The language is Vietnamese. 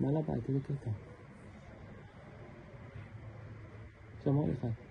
ما لا بعد كده كده سامع لي خير